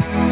Bye.